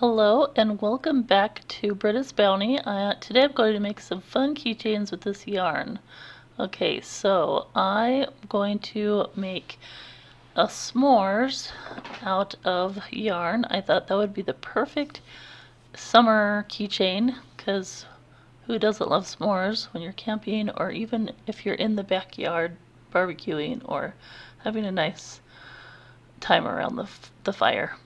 Hello and welcome back to Britta's Bounty. Uh, today I'm going to make some fun keychains with this yarn. Okay, so I'm going to make a s'mores out of yarn. I thought that would be the perfect summer keychain because who doesn't love s'mores when you're camping or even if you're in the backyard barbecuing or having a nice time around the, the fire.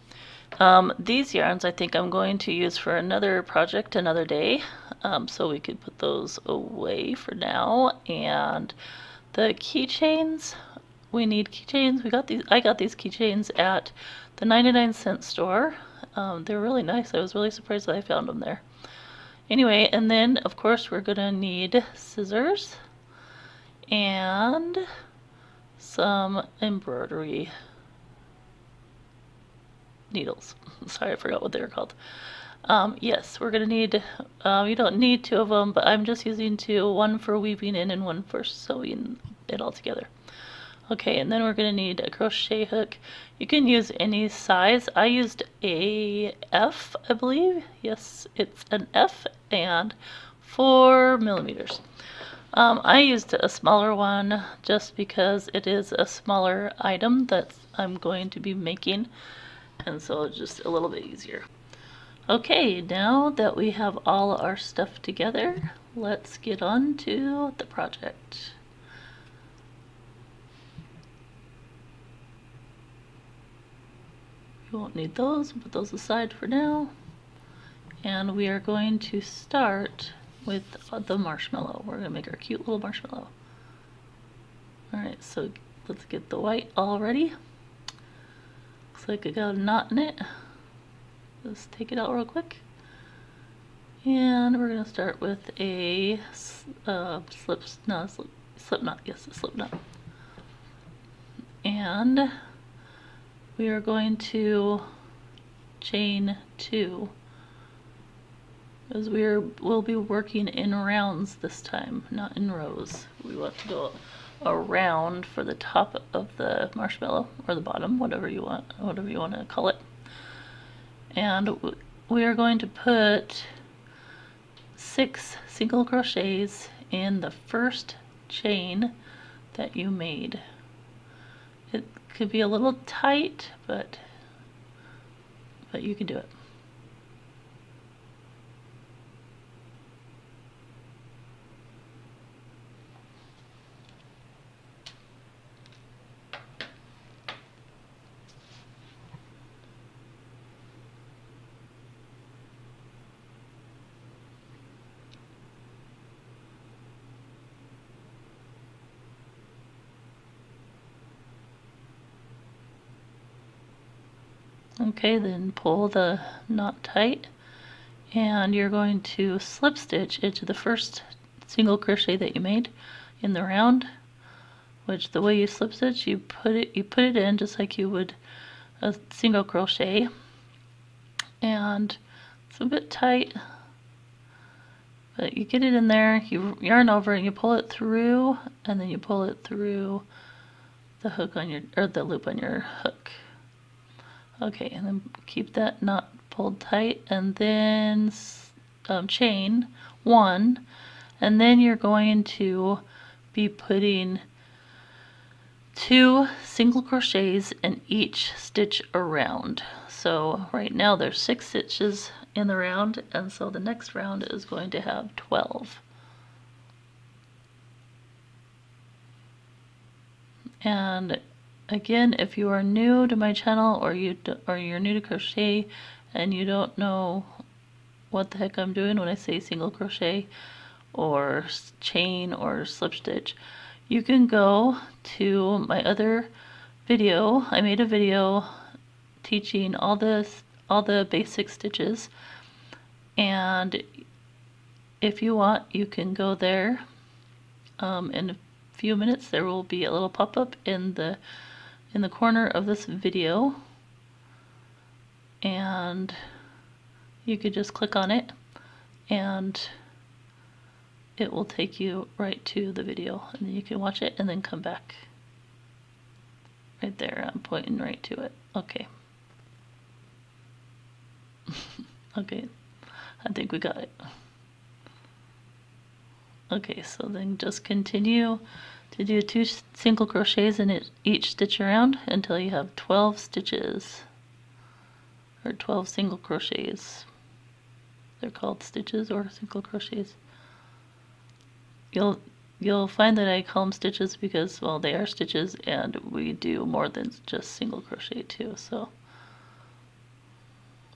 Um, these yarns I think I'm going to use for another project another day. Um, so we could put those away for now. And the keychains, we need keychains. We got these. I got these keychains at the 99 cent store. Um, they're really nice. I was really surprised that I found them there. Anyway, and then of course we're gonna need scissors and some embroidery needles. Sorry, I forgot what they were called. Um, yes, we're going to need, um, you don't need two of them, but I'm just using two, one for weaving in and one for sewing it all together. Okay, and then we're going to need a crochet hook. You can use any size. I used a F, I believe. Yes, it's an F and four millimeters. Um, I used a smaller one just because it is a smaller item that I'm going to be making and so just a little bit easier. Okay, now that we have all our stuff together, let's get on to the project. We won't need those, put those aside for now. And we are going to start with the marshmallow. We're going to make our cute little marshmallow. Alright, so let's get the white all ready. Looks like I got a knot in it. Let's take it out real quick. And we're going to start with a uh, slip, no, slip, slip knot, yes, a slip knot. And we are going to chain two as we're we'll be working in rounds this time not in rows we want to go around for the top of the marshmallow or the bottom whatever you want whatever you want to call it. And we are going to put six single crochets in the first chain that you made. It could be a little tight but but you can do it Okay, then pull the knot tight and you're going to slip stitch into the first single crochet that you made in the round which the way you slip stitch you put it you put it in just like you would a single crochet and it's a bit tight but you get it in there you yarn over and you pull it through and then you pull it through the hook on your or the loop on your hook Okay, and then keep that knot pulled tight and then um, chain one and then you're going to be putting two single crochets in each stitch around. So right now there's six stitches in the round and so the next round is going to have 12. And again, if you are new to my channel or you or you're new to crochet and you don't know what the heck I'm doing when I say single crochet or chain or slip stitch, you can go to my other video. I made a video teaching all this all the basic stitches and if you want you can go there um, in a few minutes there will be a little pop-up in the in the corner of this video. And you could just click on it and it will take you right to the video and then you can watch it and then come back. Right there I'm pointing right to it. Okay. Okay, I think we got it. Okay, so then just continue to do two single crochets in each stitch around until you have 12 stitches or 12 single crochets. They're called stitches or single crochets. You'll you'll find that I call them stitches because well they are stitches and we do more than just single crochet too so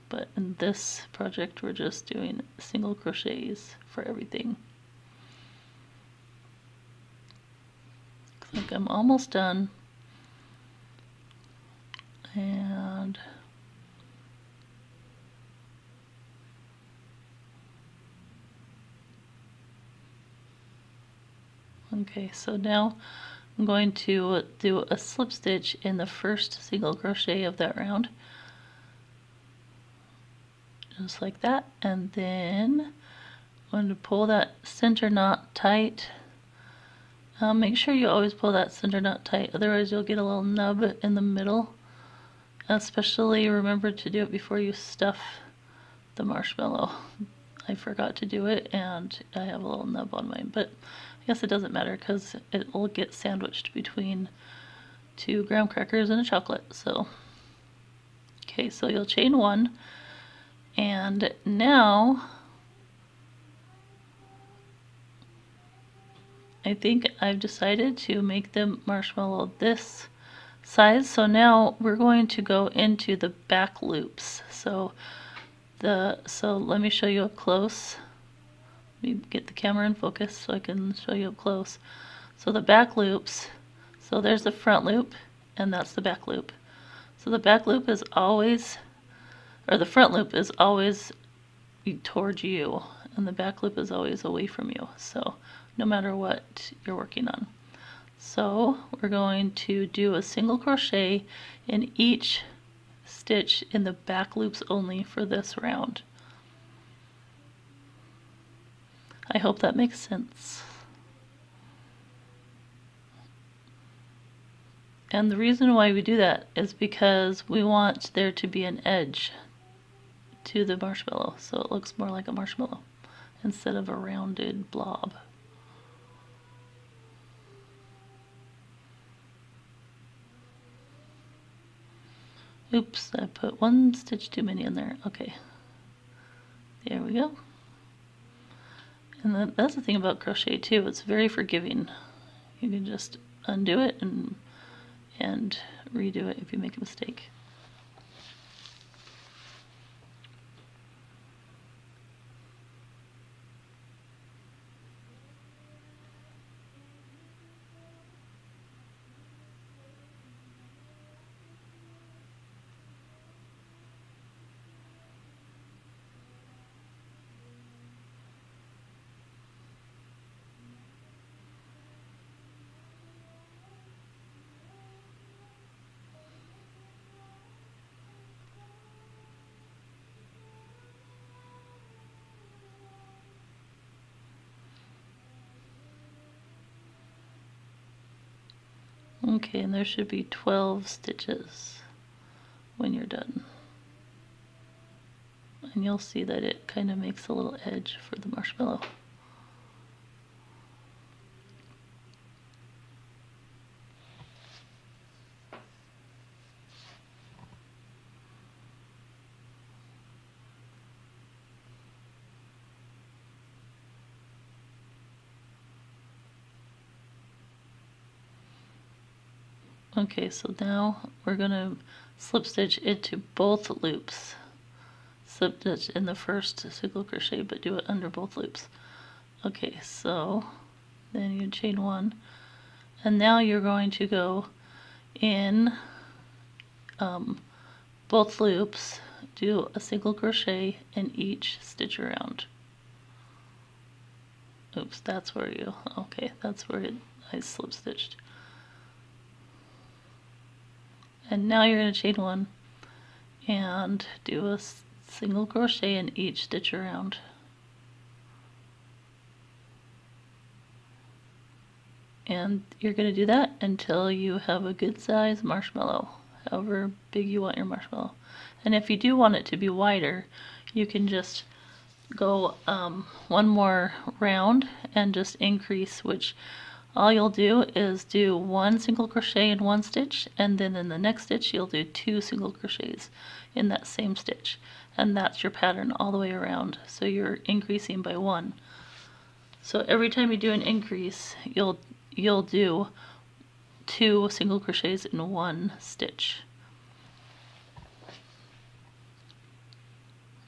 but in this project we're just doing single crochets for everything. Looks like I'm almost done. And okay so now I'm going to do a slip stitch in the first single crochet of that round just like that and then I'm going to pull that center knot tight um, make sure you always pull that center knot tight otherwise you'll get a little nub in the middle. Especially remember to do it before you stuff the marshmallow. I forgot to do it and I have a little nub on mine but I guess it doesn't matter because it will get sandwiched between two graham crackers and a chocolate so. Okay so you'll chain one. And now I think I've decided to make the marshmallow this size. So now we're going to go into the back loops. So the so let me show you up close. Let me get the camera in focus so I can show you up close. So the back loops, so there's the front loop and that's the back loop. So the back loop is always or the front loop is always towards you and the back loop is always away from you so no matter what you're working on. So we're going to do a single crochet in each stitch in the back loops only for this round. I hope that makes sense. And the reason why we do that is because we want there to be an edge to the marshmallow so it looks more like a marshmallow instead of a rounded blob. Oops, I put one stitch too many in there. Okay. There we go. And that, that's the thing about crochet too, it's very forgiving. You can just undo it and and redo it if you make a mistake. Okay, and there should be 12 stitches when you're done. And you'll see that it kind of makes a little edge for the marshmallow. Okay, so now we're going to slip stitch into both loops. Slip stitch in the first single crochet, but do it under both loops. Okay, so then you chain one. And now you're going to go in um, both loops, do a single crochet in each stitch around. Oops, that's where you, okay, that's where I slip stitched and now you're going to chain one and do a single crochet in each stitch around and you're going to do that until you have a good size marshmallow however big you want your marshmallow. And if you do want it to be wider, you can just go um, one more round and just increase, which all you'll do is do one single crochet in one stitch and then in the next stitch you'll do two single crochets in that same stitch. And that's your pattern all the way around. So you're increasing by one. So every time you do an increase you'll you'll do two single crochets in one stitch.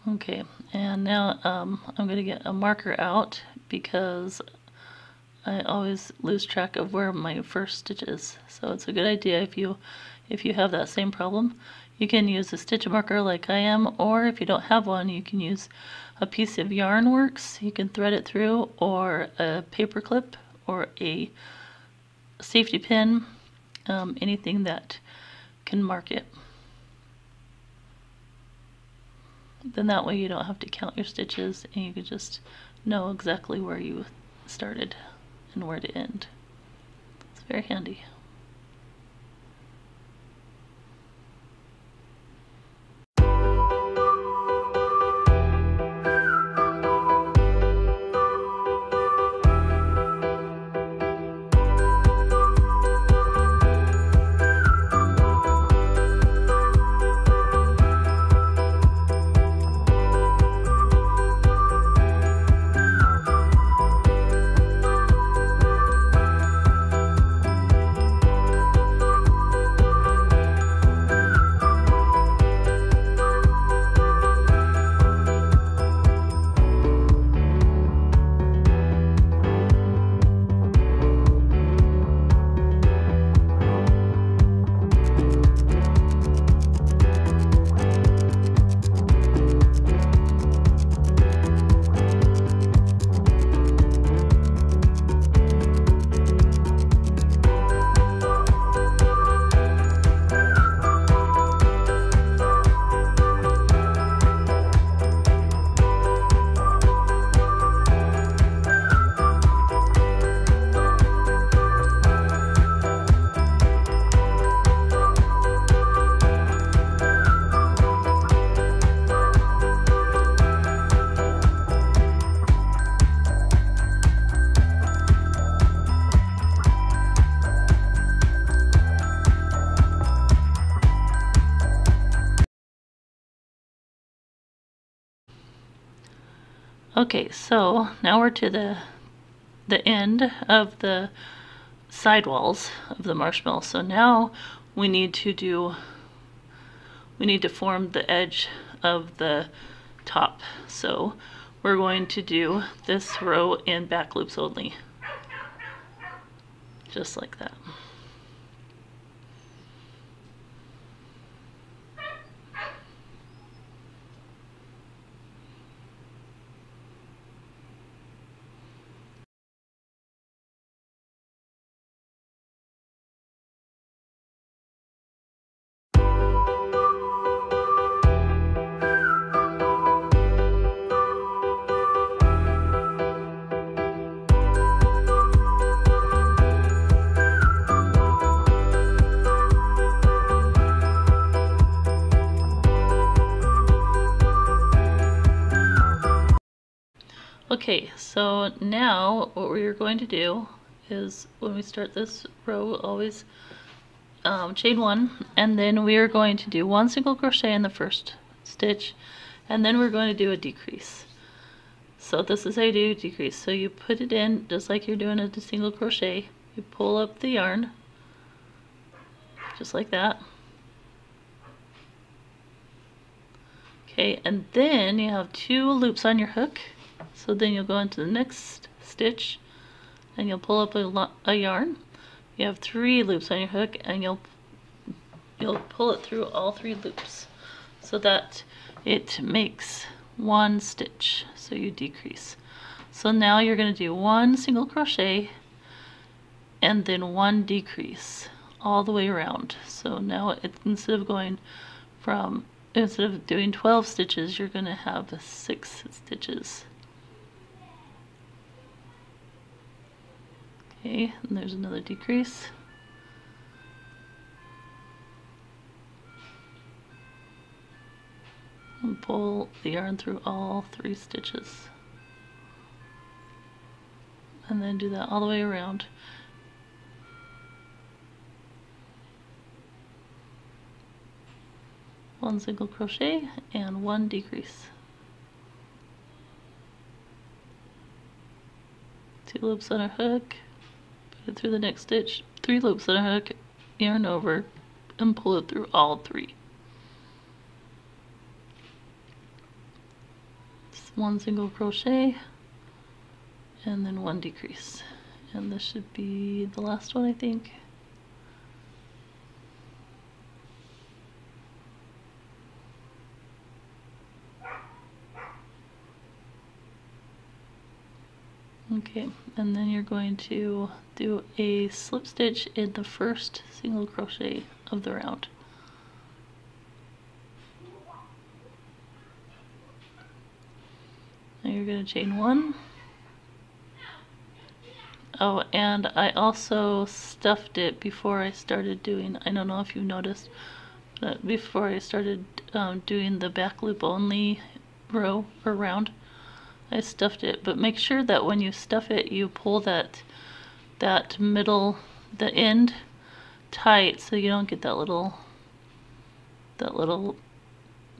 Okay and now um, I'm going to get a marker out because I always lose track of where my first stitch is. So it's a good idea if you if you have that same problem. You can use a stitch marker like I am, or if you don't have one, you can use a piece of yarn works. You can thread it through, or a paper clip, or a safety pin, um, anything that can mark it. Then that way you don't have to count your stitches and you can just know exactly where you started and where to end. It's very handy. Okay, so now we're to the the end of the sidewalls of the marshmallow. So now we need to do, we need to form the edge of the top. So we're going to do this row in back loops only. Just like that. Okay, so now what we're going to do is when we start this row, always um, chain one, and then we are going to do one single crochet in the first stitch, and then we're going to do a decrease. So this is how you do decrease. So you put it in just like you're doing a single crochet. You pull up the yarn, just like that. Okay, and then you have two loops on your hook so then you'll go into the next stitch and you'll pull up a, a yarn. You have three loops on your hook and you'll you'll pull it through all three loops so that it makes one stitch so you decrease. So now you're going to do one single crochet and then one decrease all the way around. So now it, instead of going from instead of doing 12 stitches you're going to have six stitches Okay, and there's another decrease. and pull the yarn through all three stitches. And then do that all the way around. One single crochet and one decrease. Two loops on a hook it through the next stitch three loops on a hook yarn over and pull it through all three. One single crochet and then one decrease. And this should be the last one I think okay and then you're going to do a slip stitch in the first single crochet of the round Now you're going to chain one. Oh, and I also stuffed it before I started doing, I don't know if you noticed, but before I started um, doing the back loop only row or round, I stuffed it. But make sure that when you stuff it, you pull that, that middle, the end tight so you don't get that little, that little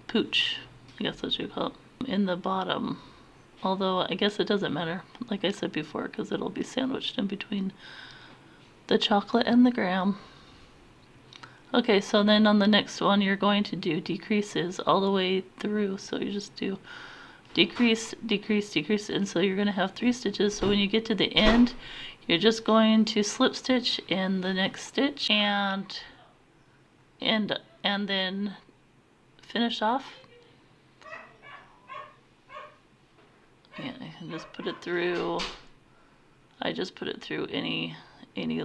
pooch, I guess that's what you call it, in the bottom. Although I guess it doesn't matter, like I said before, because it'll be sandwiched in between the chocolate and the graham. Okay, so then on the next one you're going to do decreases all the way through. So you just do decrease, decrease, decrease, and so you're going to have three stitches. So when you get to the end, you're just going to slip stitch in the next stitch and and and then finish off Yeah, I can just put it through. I just put it through any any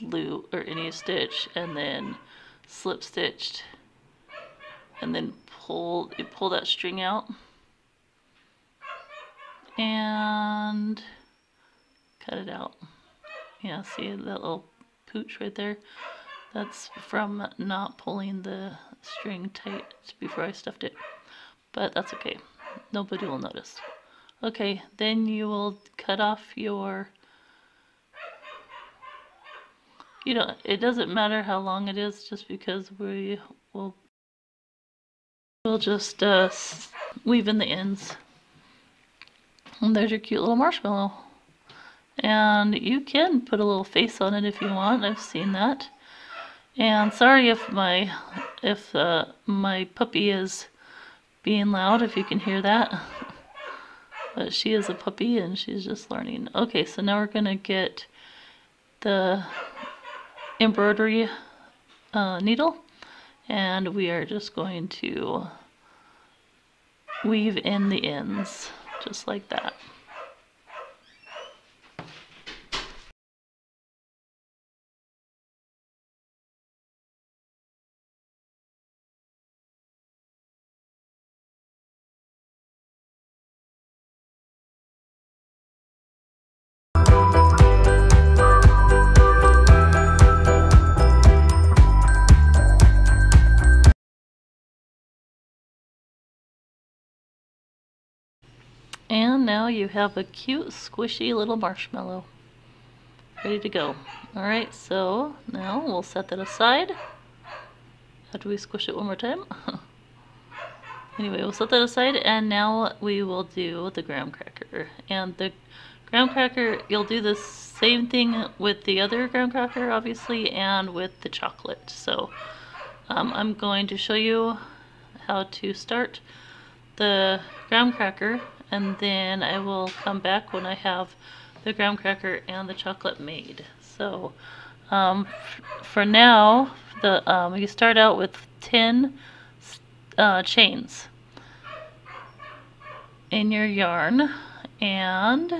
loop or any stitch and then slip stitched and then pull pull that string out and cut it out. Yeah, see that little pooch right there? That's from not pulling the string tight before I stuffed it. But that's okay. Nobody will notice. Okay, then you will cut off your, you know, it doesn't matter how long it is just because we will we'll just uh, weave in the ends. And there's your cute little marshmallow. And you can put a little face on it if you want. I've seen that. And sorry if my if uh, my puppy is being loud, if you can hear that. But she is a puppy and she's just learning. Okay, so now we're going to get the embroidery uh, needle and we are just going to weave in the ends just like that. And now you have a cute squishy little marshmallow ready to go. Alright, so now we'll set that aside after we squish it one more time. anyway, we'll set that aside and now we will do the graham cracker. And the graham cracker, you'll do the same thing with the other graham cracker obviously and with the chocolate. So um, I'm going to show you how to start the graham cracker and then I will come back when I have the graham cracker and the chocolate made. So um, for now, the um, you start out with 10 uh, chains in your yarn and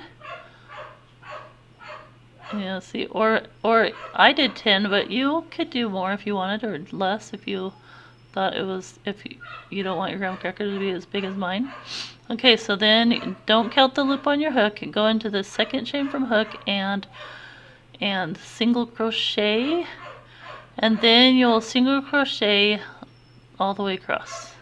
yeah see or or I did 10 but you could do more if you wanted or less if you thought it was if you, don't want your graham cracker to be as big as mine Okay, so then don't count the loop on your hook. Go into the second chain from hook and and single crochet and then you'll single crochet all the way across.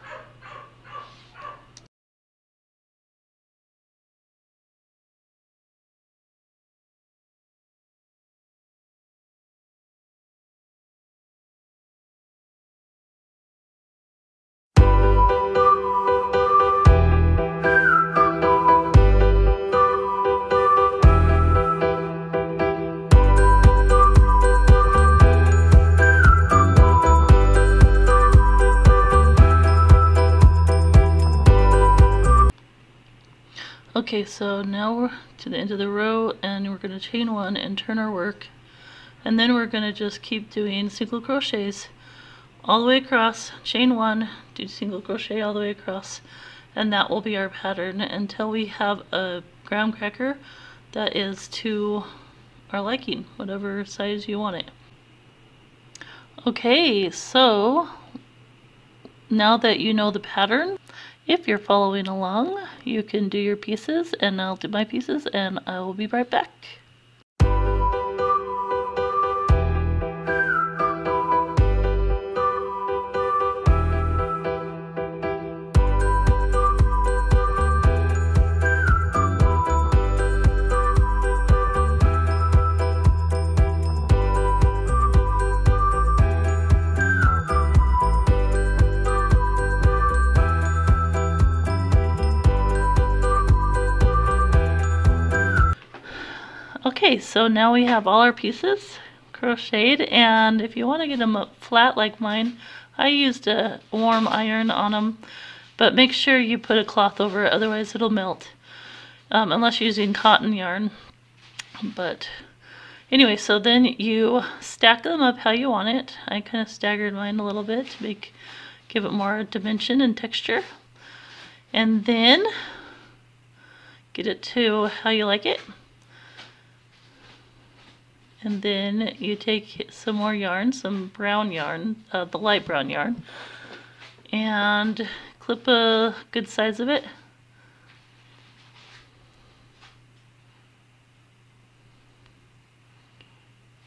So now we're to the end of the row and we're going to chain one and turn our work. And then we're going to just keep doing single crochets all the way across, chain one, do single crochet all the way across, and that will be our pattern until we have a graham cracker that is to our liking, whatever size you want it. Okay, so now that you know the pattern, if you're following along, you can do your pieces and I'll do my pieces and I will be right back. Okay, so now we have all our pieces crocheted and if you want to get them flat like mine, I used a warm iron on them, but make sure you put a cloth over it, otherwise it'll melt, um, unless you're using cotton yarn. But anyway, so then you stack them up how you want it. I kind of staggered mine a little bit to make give it more dimension and texture. And then get it to how you like it and then you take some more yarn, some brown yarn, uh, the light brown yarn, and clip a good size of it.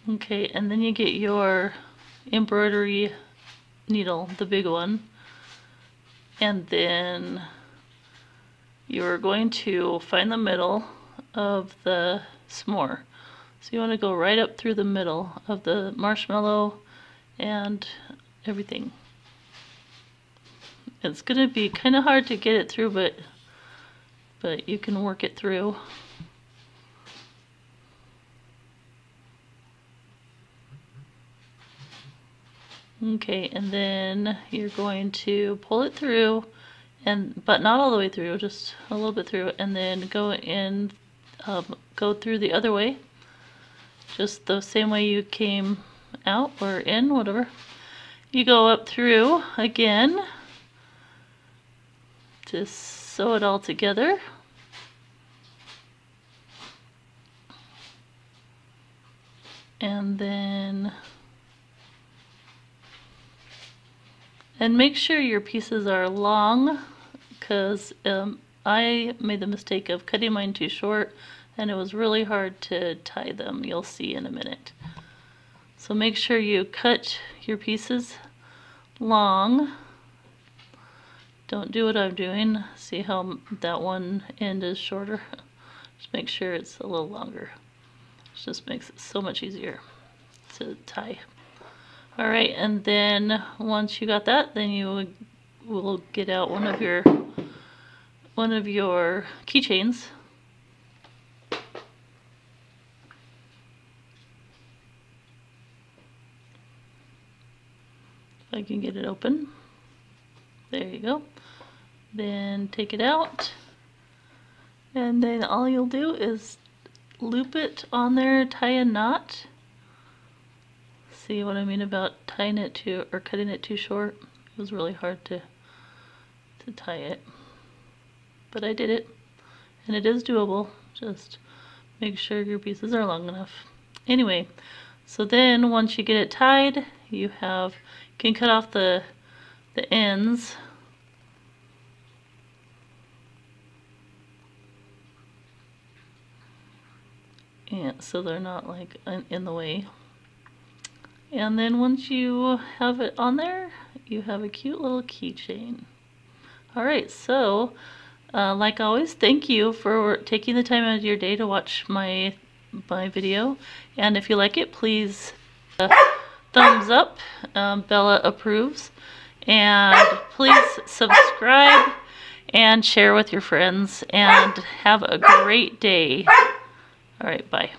Okay, and then you get your embroidery needle, the big one, and then you're going to find the middle of the s'more. So you want to go right up through the middle of the marshmallow and everything. It's going to be kind of hard to get it through, but but you can work it through. Okay, and then you're going to pull it through, and but not all the way through, just a little bit through, and then go in, um, go through the other way just the same way you came out or in, whatever. You go up through again to sew it all together. And then, and make sure your pieces are long because um, I made the mistake of cutting mine too short and it was really hard to tie them. You'll see in a minute. So make sure you cut your pieces long. Don't do what I'm doing. See how that one end is shorter? Just make sure it's a little longer. It just makes it so much easier to tie. All right, and then once you got that, then you will get out one of your one of your keychains I can get it open. There you go. Then take it out. And then all you'll do is loop it on there, tie a knot. See what I mean about tying it to, or cutting it too short? It was really hard to, to tie it. But I did it. And it is doable. Just make sure your pieces are long enough. Anyway, so then once you get it tied, you have can cut off the the ends. And so they're not like in the way. And then once you have it on there you have a cute little keychain. Alright so uh, like always thank you for taking the time out of your day to watch my my video and if you like it please uh, thumbs up. Um, Bella approves. And please subscribe and share with your friends. And have a great day. All right, bye.